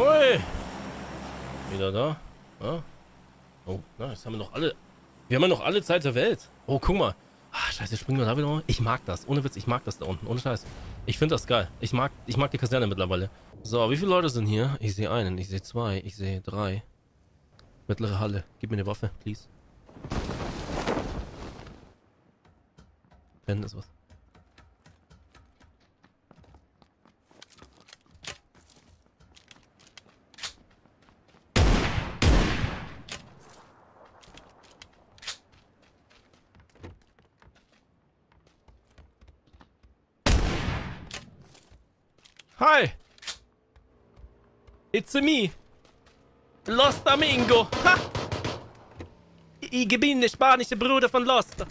Hui. Wieder da. Ja. Oh, na, jetzt haben wir noch alle. Wir haben ja noch alle Zeit der Welt. Oh, guck mal. Ah, scheiße, springen wir da wieder mal. Ich mag das. Ohne Witz, ich mag das da unten. Ohne Scheiß. Ich finde das geil. Ich mag, ich mag die Kaserne mittlerweile. So, wie viele Leute sind hier? Ich sehe einen, ich sehe zwei, ich sehe drei. Mittlere Halle. Gib mir eine Waffe, please. Wenn ist was. Hi! It's me! Lost Amingo! Ha! Ich bin der spanische Bruder von Lost.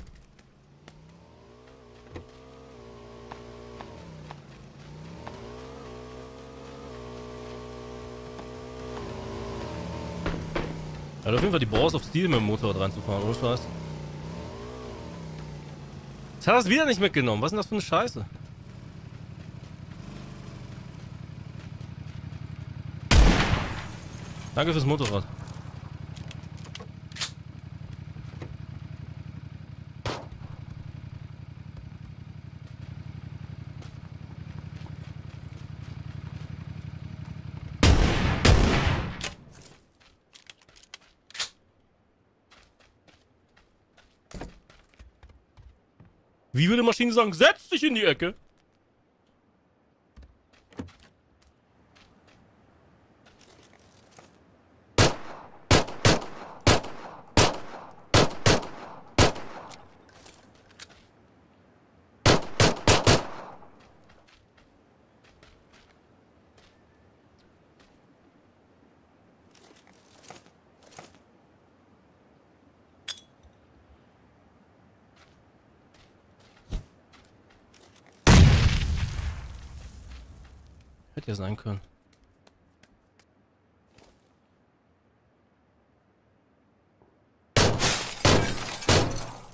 Ja, auf jeden Fall die Balls of Steel mit dem Motorrad reinzufahren, oder Scheiß? Jetzt hat er es wieder nicht mitgenommen. Was ist denn das für eine Scheiße? Danke fürs Motorrad. Wie würde Maschine sagen, setz dich in die Ecke? Ja sein können.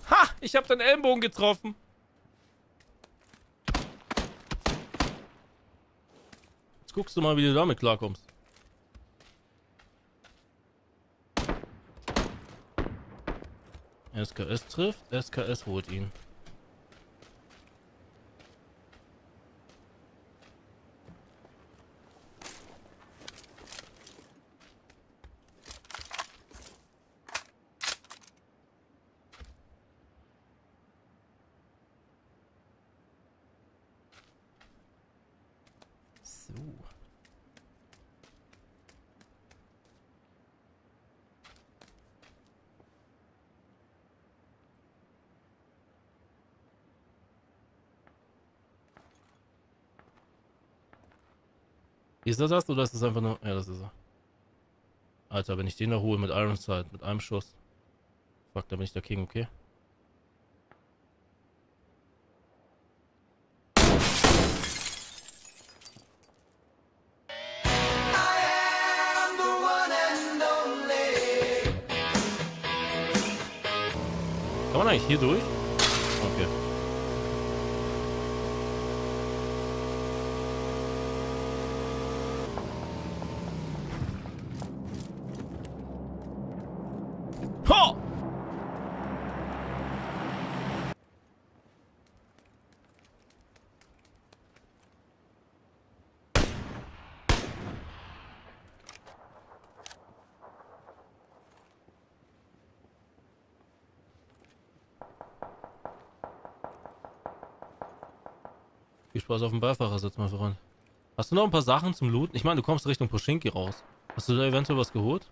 Ha! Ich habe den Ellenbogen getroffen. Jetzt guckst du mal, wie du damit klarkommst. SKS trifft, SKS holt ihn. So. Ist das das oder ist das einfach nur... Ja, das ist er. Alter, wenn ich den da hole mit Iron Sight, mit einem Schuss. Fuck, da bin ich der King, okay? Kann man eigentlich hier durch? Okay. Ho! Viel Spaß auf dem Beifahrersitz, mal voran. Hast du noch ein paar Sachen zum Looten? Ich meine, du kommst Richtung Poschinki raus. Hast du da eventuell was geholt?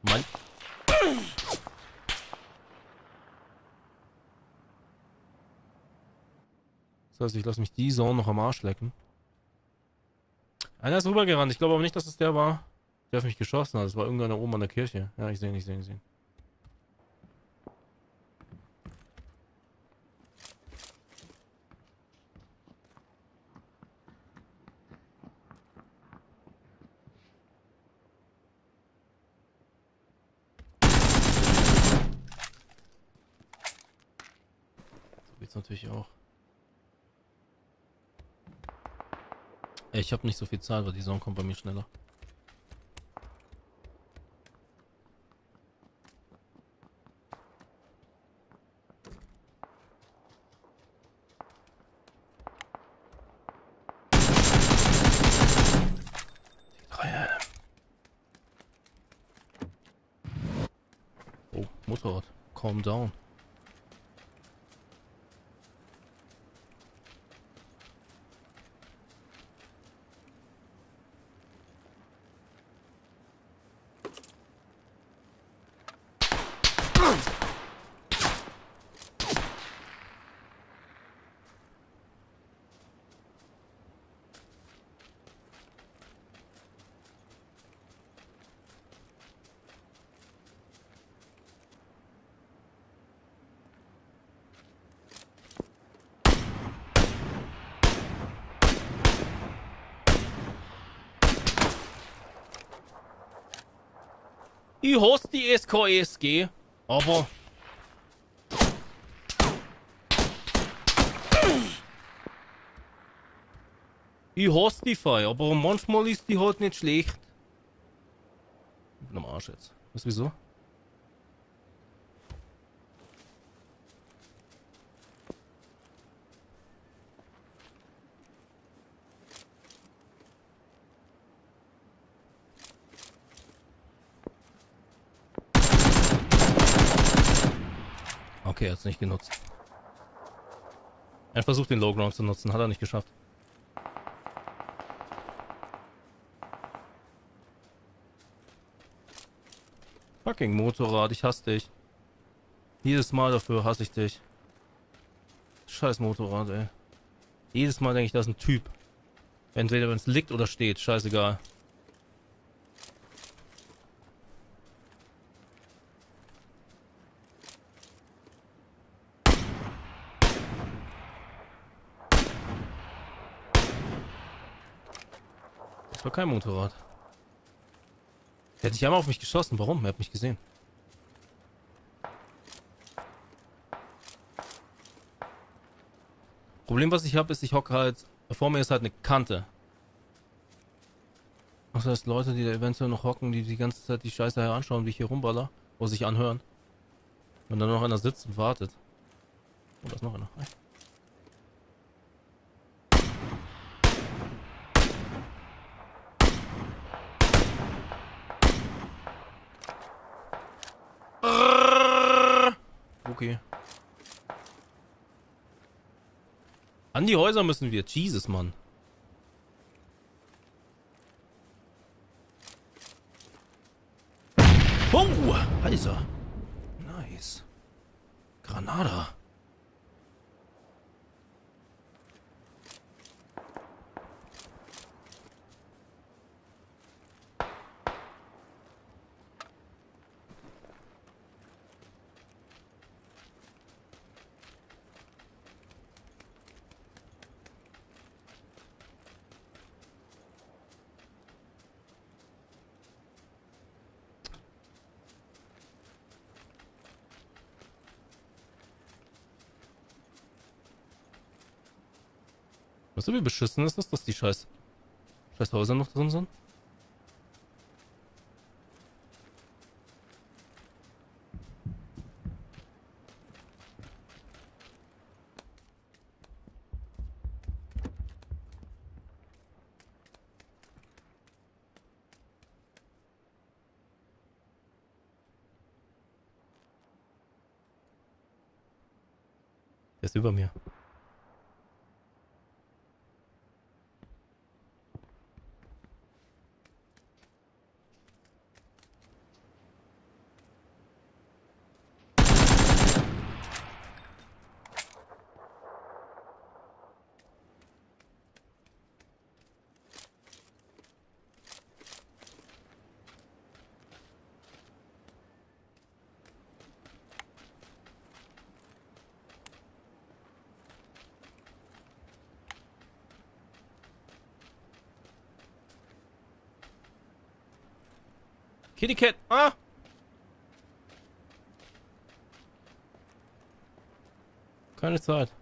Mein... Das heißt, ich lasse mich die Zone noch am Arsch lecken. Einer ist rübergerannt. Ich glaube aber nicht, dass es der war, der auf mich geschossen hat. Es war irgendeiner oben an der Kirche. Ja, ich sehe ihn, ich sehe ihn, ich sehe ihn. Natürlich auch. Ich habe nicht so viel Zeit, weil die Sonne kommt bei mir schneller. Oh, Motorrad. Calm down. Ich hasse die SKSG, aber... Ich hasse die Fei, aber manchmal ist die halt nicht schlecht. Ich bin am Arsch jetzt. Du wieso? Nicht genutzt. Er versucht den Low Ground zu nutzen, hat er nicht geschafft. Fucking Motorrad, ich hasse dich. Jedes Mal dafür hasse ich dich. Scheiß Motorrad, ey. Jedes Mal denke ich, da ist ein Typ. Entweder wenn es liegt oder steht, scheißegal. Das war kein Motorrad. Der hat nicht einmal auf mich geschossen. Warum? Er hat mich gesehen. Problem, was ich habe, ist, ich hocke halt... Vor mir ist halt eine Kante. Das heißt, Leute, die da eventuell noch hocken, die die ganze Zeit die Scheiße her anschauen, wie ich hier rumballer, oder sich anhören. Wenn dann noch einer sitzt und wartet. Oh, da ist noch einer. Hi. Okay. An die Häuser müssen wir. Jesus, Mann. Oh, Alter. Nice. Granada. Weißt du, wie beschissen ist das, dass die scheiß, scheiß Häuser noch drin sind? Der ist über mir. Kitty Cat. Ah! Keine Zeit.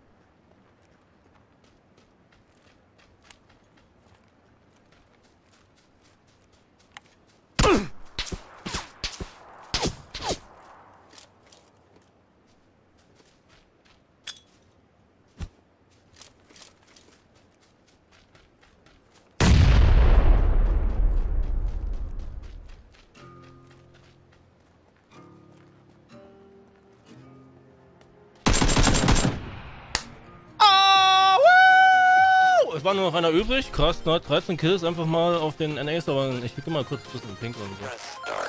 War nur noch einer übrig. Krass, ne? 13 Kills einfach mal auf den NA-Servern. Ich klicke mal kurz ein bisschen Pink und so.